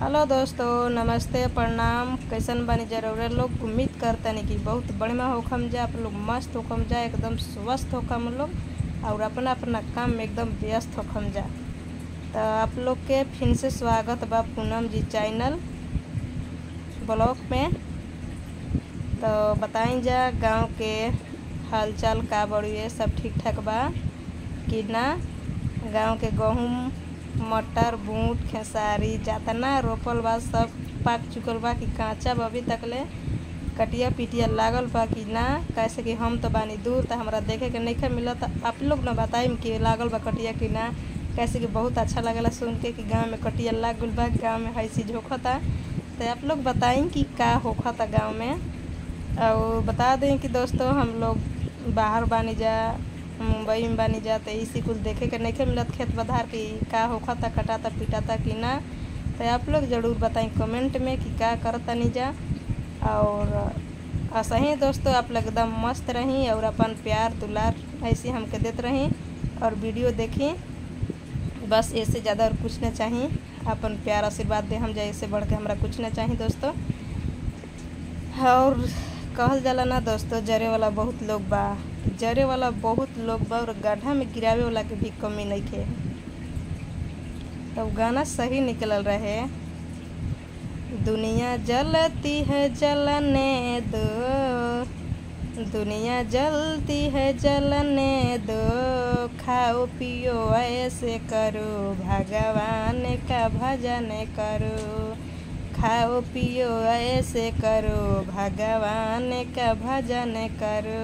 Hello दोस्तों, नमस्ते, प्रणाम। कैसन बानी ज़रूर लोग? उम्मीद करतनी कि बहुत बढ़िया होखम जा आप लोग मस्त होखम जा एकदम स्वस्थ होखम लोग, और अपना अपना काम में एकदम व्यस्त होखम जा तो आप लोग के फिर से स्वागत बा पूनम जी चैनल ब्लॉग में। तो बताई जा, गाँव के हालचाल, का बड़ी है, सब ठीक ठाक बा कि ना? गाँव के गहूम मटर, बूट, खेसारी, जातना, रोपल बा, सब पाक चुकल बा कि कांचा अभी तक ले कटिया पिटिया लागल बा कि ना। कैसे कि हम तो बानी दूर तो हमरा देखे के नहीं मिलत। आप लोग ना बताइम कि लागल बा कटिया कि ना। कैसे कि बहुत अच्छा लगला सुन के कि गाँव में कटिया लाग गल बा, गाँव में हई चीज़ होखता। तो आप लोग बताई कि का होखता गाँव में। और बता दें कि दोस्तों, हम लोग बाहर बानी जा मुंबई में बानी जा तो इसी कुछ देखे के नहीं मिलत खेत बधार की का होखता कटाता, पिटाता कि ना। तो आप लोग ज़रूर बताएँ कमेंट में कि का करता नहीं जा। और ऐसा ही दोस्तों, आप लोग एकदम मस्त रहीं और अपन प्यार दुलार ऐसे हमके देते रहें और वीडियो देखी। बस ऐसे ज़्यादा और कुछ ना चाहिए अपन प्यार आशीर्वाद दे, हम इससे बढ़ के हमारा कुछ ना चाहिए दोस्तों। और कहल जाला ना दोस्तों, जरे वाला बहुत लोग बा। जरे वाला बहुत लोग बा और गड्ढा में गिरावे वाला के भी कमी नहीं थे तो गाना सही निकलल रहे। दुनिया जलती है जलने दो। दुनिया जलती है जलने दो। खाओ, पियो, ऐसे करो, भगवान का भजन करो। खाओ, पियो, ऐसे करो। भगवान का भजन करो।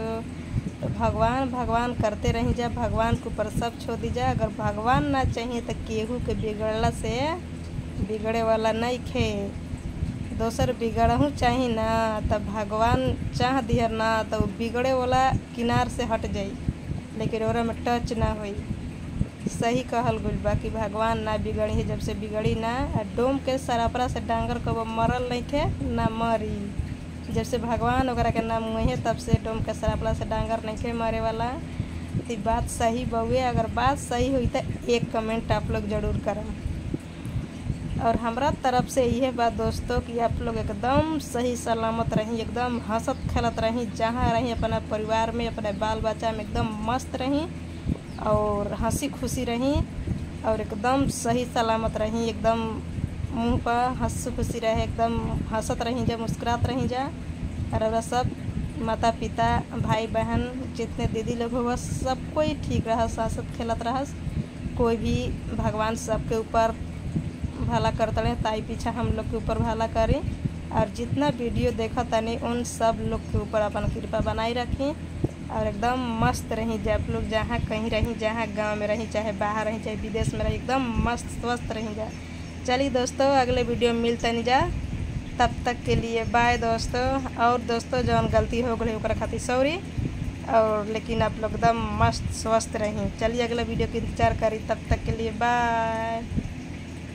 तो भगवान भगवान करते रही जा भगवान के ऊपर सब छोड़ दी जा अगर भगवान ना चाहिए तो केहू के बिगड़ला से बिगड़े वाला नहीं खे। दोसर बिगड़हू चाही ना तो भगवान चाह दिहर ना तो बिगड़े वाला किनार से हट जाई। लेकिन ओरा में टच ना होई। सही कहल गइल बा कि भगवान ना बिगड़ी है जब से बिगड़ी ना, आ डोम के सरापरा से डांगर कबो मरल नहीं थे, ना मरी। जब से भगवान ओकरा के नाम मुहे, तब से डोम के सरापरा से डांगर नहीं थे मरे वाला। तो बात सही बउए, अगर बात सही हुई तो एक कमेंट आप लोग ज़रूर करम और हमारा तरफ़ से यह बात दोस्तों कि आप लोग एकदम सही सलामत रही, एकदम हंसत खेलत रही, जहाँ रही, अपना परिवार में, अपने बाल बच्चा में एकदम मस्त रही। और हँसी खुशी रहें और एकदम सही सलामत रही, एकदम मुँह पर हँसी खुशी रहे, एकदम हंसत रही जा मुस्कुरात रही जा। और सब माता पिता भाई बहन जितने दीदी लोग हो सब कोई ठीक रहस हंसत खेलत रहस कोई भी भगवान सबके ऊपर भला करते रहे, ताई पीछा हम लोग के ऊपर भला करें। और जितना वीडियो देखा तनी, उन सब लोग के ऊपर अपन कृपा बनाए रखी। और एकदम मस्त रही जब आप लोग जहाँ कहीं रही, जहाँ गाँव में रही, चाहे बाहर रही, चाहे विदेश में रही, एकदम मस्त स्वस्थ रही जा। चलिए दोस्तों, अगले वीडियो में मिलते नहीं जा। तब तक के लिए बाय दोस्तों। और दोस्तों, जौन गलती हो गई ओकरा खातिर सॉरी और लेकिन आप लोग एकदम मस्त स्वस्थ रहें। चलिए अगला वीडियो के इंतज़ार करी। तब तक के लिए बाय